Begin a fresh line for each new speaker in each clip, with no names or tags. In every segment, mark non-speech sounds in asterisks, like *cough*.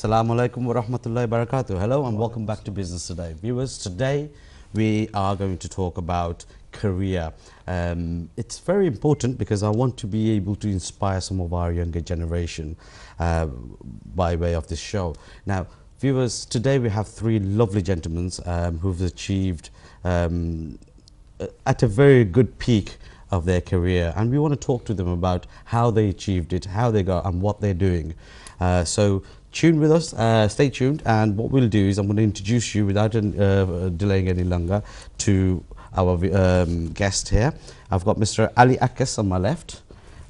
Assalamu alaikum wa rahmatullahi wa barakatuh. Hello and welcome back to Business Today. Viewers, today we are going to talk about career. Um, it's very important because I want to be able to inspire some of our younger generation uh, by way of this show. Now, viewers, today we have three lovely gentlemen um, who've achieved um, at a very good peak of their career and we want to talk to them about how they achieved it, how they got and what they're doing. Uh, so tune with us, uh, stay tuned and what we'll do is I'm going to introduce you without uh, delaying any longer to our um, guest here. I've got Mr. Ali Akkas on my left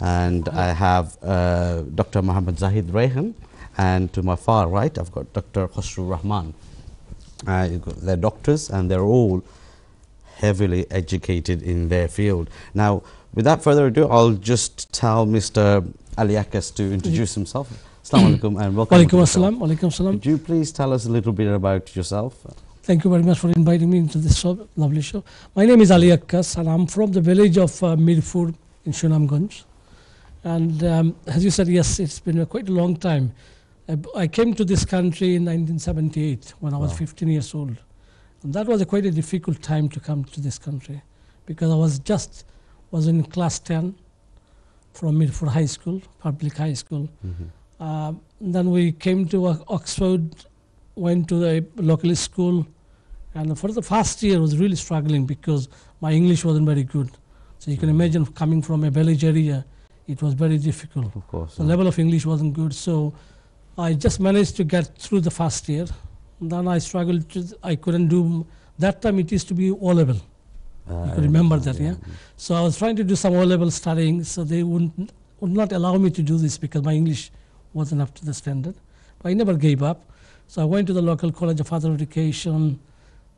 and I have uh, Dr. Muhammad Zahid Rehan and to my far right I've got Dr. Khosru Rahman. Uh, they're doctors and they're all heavily educated in their field. Now, without further ado, I'll just tell Mr. Ali Aliakas to introduce himself. Assalamu alaikum and welcome.
Walaikum assalam. Walaikum assalam.
Could you please tell us a little bit about yourself?
Thank you very much for inviting me into this show, lovely show. My name is Ali Akkas and I'm from the village of uh, Mirpur in Sunamganj. And um, as you said, yes, it's been a quite a long time. I, I, came to this country in 1978 when I was wow. 15 years old. And that was a quite a difficult time to come to this country because I was just was in class 10 from Mirpur High School, public high school. Mm-hmm. Uh, then we came to Oxford, went to the local school, and for the first year I was really struggling because my English wasn't very good. So you can mm-hmm. imagine coming from a village area, it was very difficult.
Of course.
The yeah. level of English wasn't good. So I just managed to get through the first year then I struggled to, I couldn't do, that time it used to be O level. Uh, you could remember that, yeah. yeah. So I was trying to do some O level studying, so they wouldn't, would not allow me to do this because my English wasn't up to the standard. But I never gave up. So I went to the local college of higher education.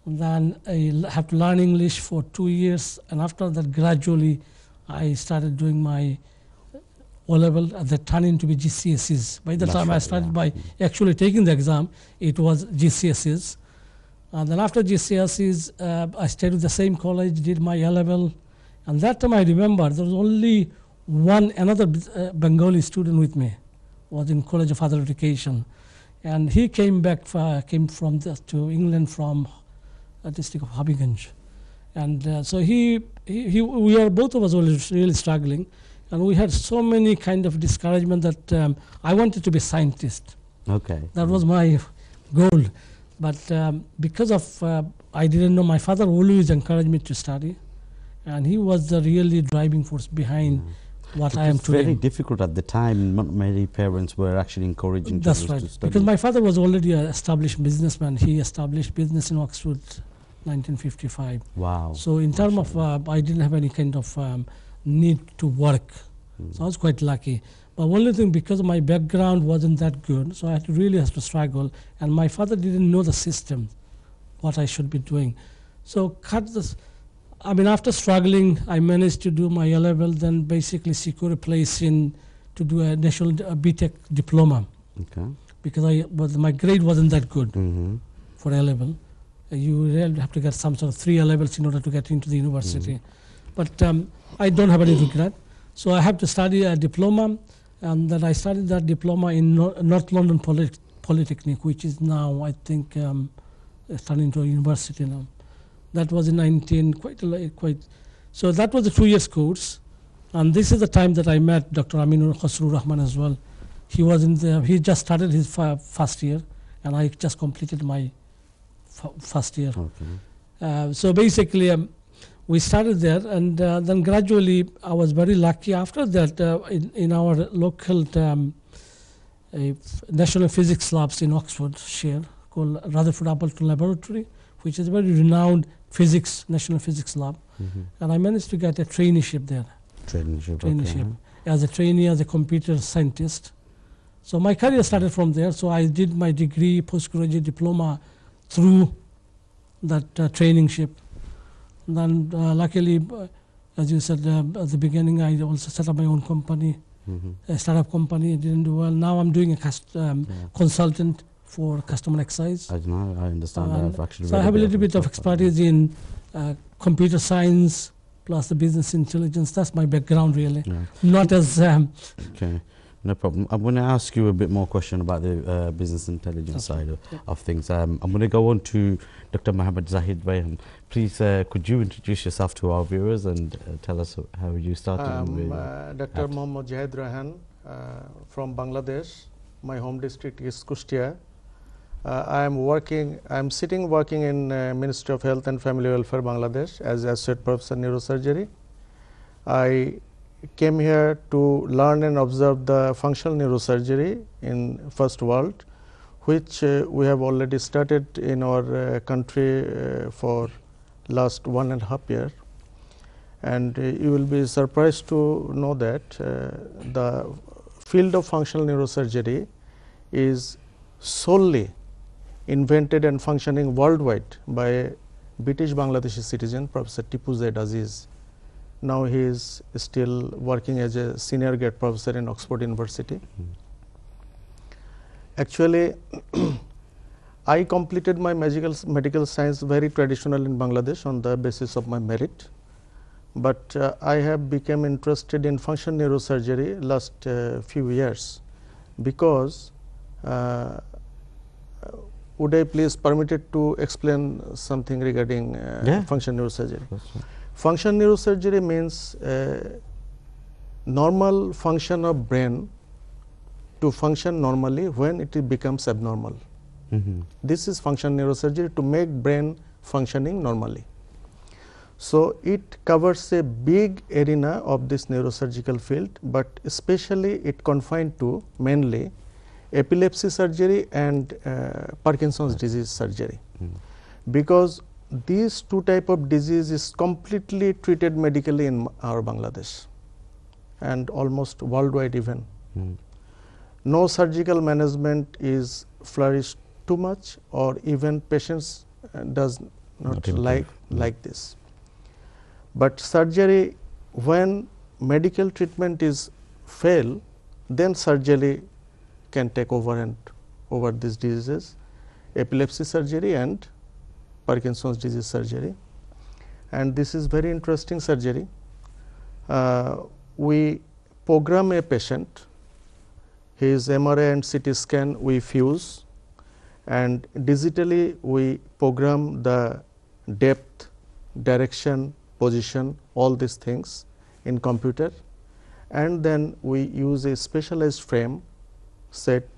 Then I have to learn English for two years, and after that, gradually, I started doing my O level that turned into be GCSEs. By the That's time right, I started yeah. by actually taking the exam, it was GCSEs. And then after GCSEs, uh, I stayed with the same college, did my A level. And that time I remember there was only one another uh, Bengali student with me, was in College of Higher Education, and he came back uh, came from the, to England from the district of Habiganj, and uh, so he, he, he we are both of us were really struggling and we had so many kind of discouragement that um, I wanted to be a scientist.
Okay.
That was my goal. But um, because of, uh, I didn't know, my father always encouraged me to study. And he was the really driving force behind mm. What
it
I am today.
very difficult at the time. Not many parents were actually encouraging
That's right.
to study.
Because my father was already an established businessman. He established business in Oxford 1955.
Wow.
So in terms of, uh, I didn't have any kind of um, need to work. Mm. So I was quite lucky. But only thing because my background wasn't that good, so I had to really have to struggle. And my father didn't know the system, what I should be doing. So cut this. I mean, after struggling, I managed to do my A level, then basically secure a place in to do a national a BTEC diploma.
Okay.
Because I, but my grade wasn't that good
mm-hmm.
for A level. Uh, you really have to get some sort of three A levels in order to get into the university. Mm-hmm. But um, I don't have any regret. So I have to study a diploma, and then I studied that diploma in North London Poly- Polytechnic, which is now, I think, um, turned into a university now. That was in 19, quite, a, quite. So that was a two years course. And this is the time that I met Dr. Aminur Khosru Rahman as well. He was in the, he just started his first year, and I just completed my first year.
Okay.
Uh, so basically, um, we started there, and uh, then gradually I was very lucky. After that, uh, in, in our local um, National Physics Labs in Oxfordshire called Rutherford Appleton Laboratory, which is a very renowned physics national physics lab,
mm-hmm.
and I managed to get a traineeship there.
Traineeship.
Traineeship
okay.
as a trainee as a computer scientist. So my career started from there. So I did my degree, postgraduate diploma, through that uh, traineeship. Then uh, luckily, uh, as you said uh, at the beginning, I also set up my own company,
mm-hmm.
a startup company. It didn't do well. Now I'm doing a cust- um, yeah. consultant for customer excise.
I know, I understand that. Actually
so I have a little bit of expertise in uh, computer science plus the business intelligence. That's my background, really.
Yeah.
Not as. Um,
okay. No problem. I'm going to ask you a bit more question about the uh, business intelligence
Okay.
side of,
Yeah.
of things. Um, I'm going to go on to Dr. Mohammed Zahid Bayham. Please, uh, could you introduce yourself to our viewers and uh, tell us how you started? and
I'm uh, Dr.
at?
Mohammad Jahid Rahan uh, from Bangladesh. My home district is Kushtia. Uh, I am working. I am sitting working in uh, Ministry of Health and Family Welfare, Bangladesh, as associate professor neurosurgery. I came here to learn and observe the functional neurosurgery in first world, which uh, we have already started in our uh, country uh, for last one and a half year and uh, you will be surprised to know that the field of functional neurosurgery is solely invented and functioning worldwide by British Bangladeshi citizen Professor Tipu Zahed Aziz. Now he is still working as a senior grade professor in Oxford University. Actually, *clears throat* I completed my medical medical science very traditional in Bangladesh on the basis of my merit but uh, I have become interested in functional neurosurgery last uh, few years because uh, would I please permitted to explain something regarding uh,
Yeah.
function neurosurgery.
Right.
Function neurosurgery means uh, normal function of brain to function normally when it becomes abnormal.
Mhm.
This is function neurosurgery to make brain functioning normally. So, it covers a big arena of this neurosurgical field, but especially it confined to mainly epilepsy surgery and uh, Parkinson's disease surgery.
Mm.
Because these two type of disease is completely treated medically in our Bangladesh and almost worldwide even
Mm.
no surgical management is flourished too much or even patients uh, does not
Not
like
Mm.
like this but surgery when medical treatment is fail then surgery can take over and over these diseases. Epilepsy surgery and parkinson's disease surgery. And this is very interesting surgery. Uh, we program a patient. His MRI and CT scan we fuse. And digitally we program the depth, direction, position all these things in computer. And then we use a specialized frame set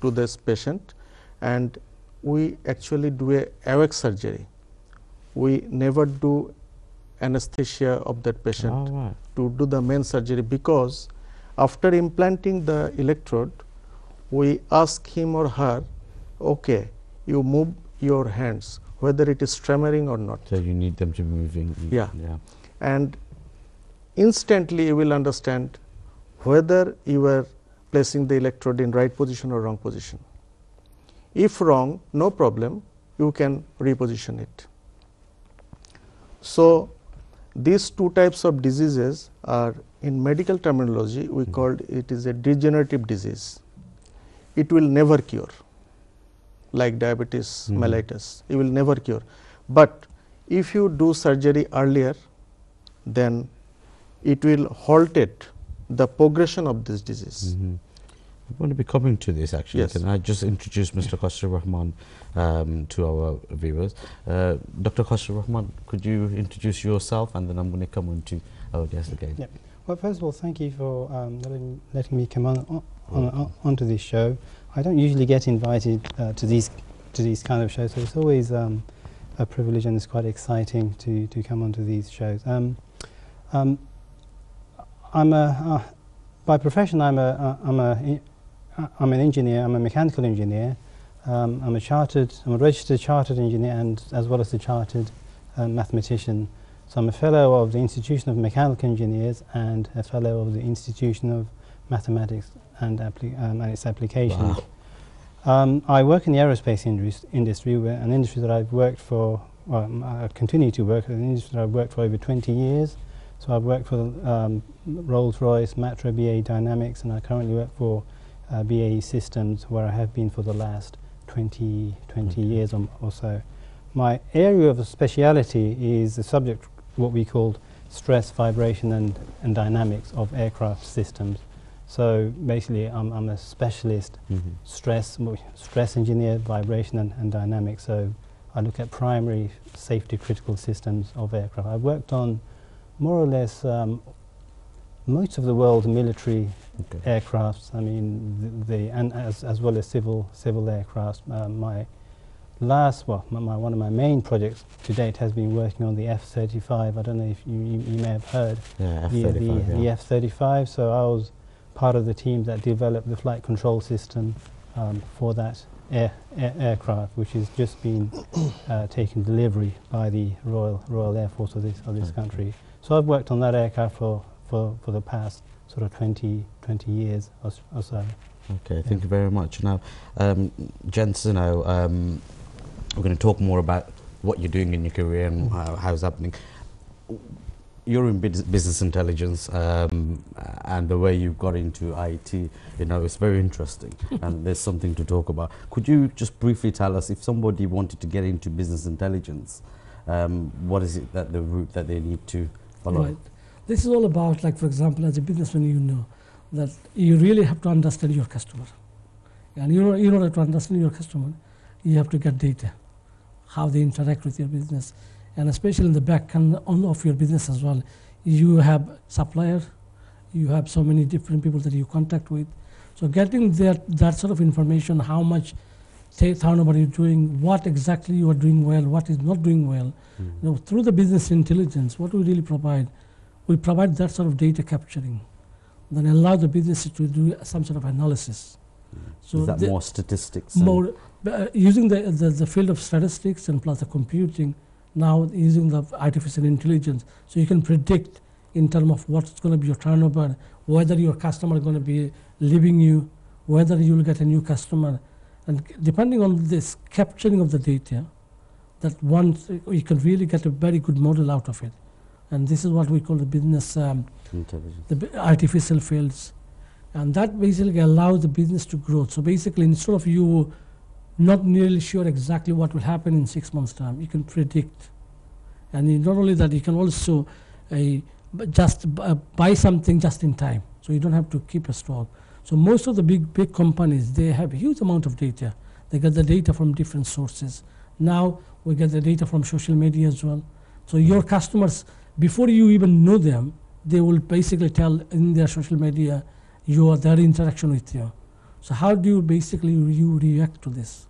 to this patient and we actually do a awake surgery. We never do anesthesia of that patient
right.
to do the main surgery because after implanting the electrode we ask him or her okay you move your hands whether it is tremoring or not
So you need them to be moving.
Yeah.
Yeah.
and instantly you will understand whether you are placing the electrode in right position or wrong position if wrong no problem you can reposition it so these two types of diseases are in medical terminology we
Mhm.
called it is a degenerative disease it will never cure like diabetes
Mhm.
mellitus it will never cure but if you do surgery earlier then it will halt it the progression of this disease
Mhm. I'm going to be coming to this actually.
Yes.
Can I just introduce Mr. Khosru Rahman um, to our viewers? Uh, Dr. Khosru Rahman, could you introduce yourself and then I'm going to come on to our guest again.
Yeah. Well, first of all, thank you for um, letting, letting me come on, on, on, on onto this show. I don't usually get invited uh, to these to these kind of shows, so it's always um, a privilege and it's quite exciting to, to come onto these shows. I'm a uh, by profession I'm a uh, I'm a i- uh, I'm an engineer. I'm a mechanical engineer. Um, I'm a chartered I'm a registered chartered engineer and as well as a chartered uh, mathematician. So I'm a fellow of the Institution of Mechanical Engineers and a fellow of the Institution of Mathematics and, um, and its applications.
Wow.
Um, I work in the aerospace indus- industry, where- an industry that I've worked for, well, I continue to work in, an industry that I've worked for over 20 years. So I've worked for um, Rolls-Royce, Matra, BAE Dynamics, and I currently work for uh, BAE Systems, where I have been for the last 20, 20
Okay.
years or, or so. My area of speciality is the subject, what we called stress, vibration, and, and dynamics of aircraft systems. So basically, I'm, I'm a specialist
Mhm.
stress stress engineer, vibration and, and dynamics. So I look at primary safety critical systems of aircraft. I've worked on more or less um, most of the world's military
Okay.
aircrafts. I mean, the, the and as, as well as civil civil aircrafts. Uh, my last, well, my, my, one of my main projects to date has been working on the F-35. I don't know if you, you, you may have heard
Yeah,
the,
F-35,
the, the. F-35. So I was part of the team that developed the flight control system um, for that air, air, aircraft, which has just been uh, taken delivery by the Royal Royal Air Force of this of this
Okay.
country. So I've worked on that aircraft for, for, for the past sort of 20, 20 years or, or so.
Okay, thank you very much. Now, um, know, um, we're going to talk more about what you're doing in your career and how, how it's happening. You're in business intelligence, um, and the way you got into IT, you know, it's very interesting, *laughs* and there's something to talk about. Could you just briefly tell us if somebody wanted to get into business intelligence, um, what is it that the route that they need to follow?
Right. This is all about, like, for example, as a businessman, you know that you really have to understand your customer. And you know, in order to understand your customer, you have to get data, how they interact with your business. And especially in the back end of your business as well, you have supplier, you have so many different people that you contact with. So getting that, that sort of information, how much ta- turnover you're doing, what exactly you are doing well, what is not doing well,
Mm.
you know, through the business intelligence, what we really provide, we provide that sort of data capturing, then allow the business to do some sort of analysis. So
is that more statistics?
more uh, using the, the the field of statistics and plus the computing, now using the artificial intelligence, so you can predict in terms of what's going to be your turnover, whether your customer is going to be leaving you, whether you will get a new customer, and depending on this capturing of the data, that once you can really get a very good model out of it, and this is what we call the business um,
Intelligence.
the b- artificial fields. And that basically allows the business to grow. So basically instead of you not nearly sure exactly what will happen in six months time you can predict. And not only that you can also uh, just b- uh, buy something just in time. So you don't have to keep a stock so most of the big big companies they have a huge amount of data they get the data from different sources now we get the data from social media as well so your mm-hmm. customers before you even know them they will basically tell in their social media your their interaction with you. So how do you basically you react to this?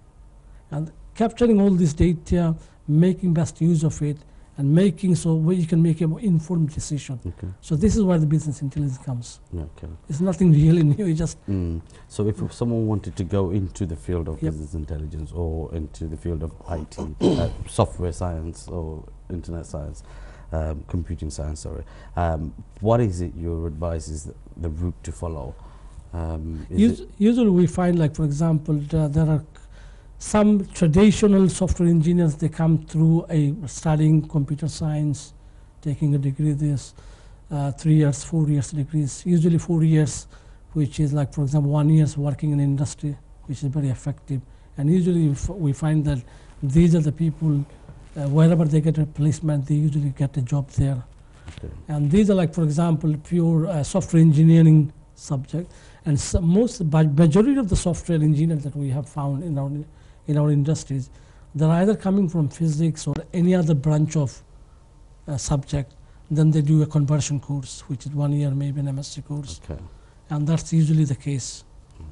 And capturing all this data, making best use of it, and making so where you can make a more informed decision.
Okay.
So this is where the business intelligence comes.
Yeah, okay.
It's nothing *laughs* really new. It's just
Mm. So if someone wanted to go into the field of
Yep.
business intelligence or into the field of IT, uh, *coughs* software science or internet science, um, computing science, sorry, um, what is it your advice is the, route to follow? Um,
Us- usually we find like for example the, there are some traditional software engineers they come through a studying computer science taking a degree this uh, three years four years degrees usually four years which is like for example one years working in industry which is very effective. And usually we f- we find that these are the people uh, wherever they get a placement they usually get a job there.
Okay.
and these are like for example pure uh, software engineering subject. And so most majority of the software engineers that we have found in our in our industries they're either coming from physics or any other branch of uh, subject then they do a conversion course which is one year maybe an msc course
okay.
and that's usually the case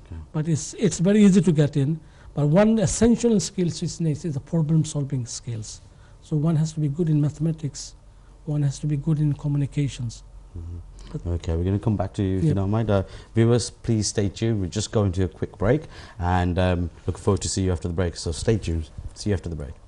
Okay.
but it's it's very easy to get in but one essential skill is needs is the problem solving skills so one has to be good in mathematics one has to be good in communications
Mhm.
But-
Okay, we're going to come back to you if you don't mind. Uh, viewers, please stay tuned. We're just going to a quick break and um, look forward to see you after the break. So stay tuned. See you after the break.